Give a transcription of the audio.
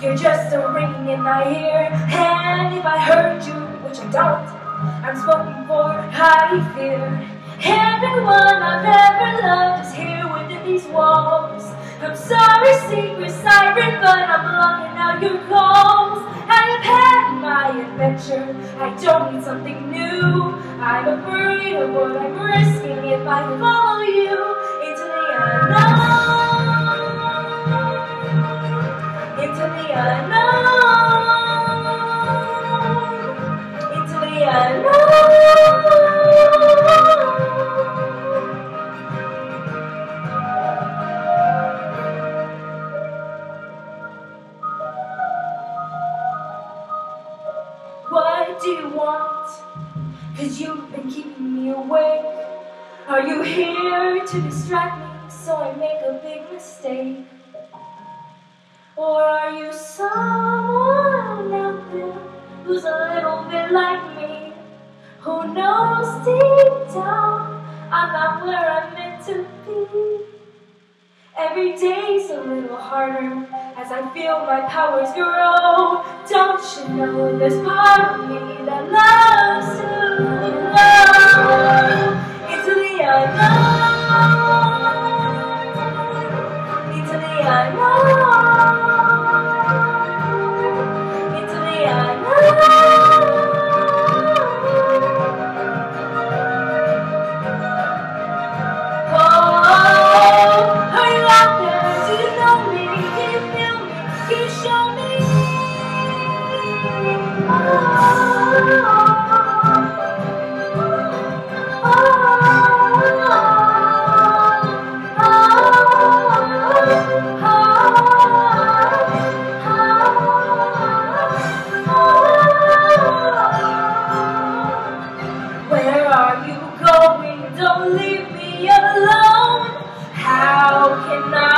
you're just a ring in my ear. And if I heard you, which I don't, I'm spoken for, I fear. Everyone I've ever loved is here within these walls. I'm sorry, secret siren, but I'm blocking out your calls. I've had my adventure, I don't need something new. I'm afraid of what I'm risking if I follow you What do you want? Cause you've been keeping me awake. Are you here to distract me so I make a big mistake? Or are you someone out there who's a little bit like me? Who knows deep down I'm not where I'm meant to be? Every day's a little harder as I feel my powers grow. Don't you know there's part of me that loves to Don't leave me alone. How can I?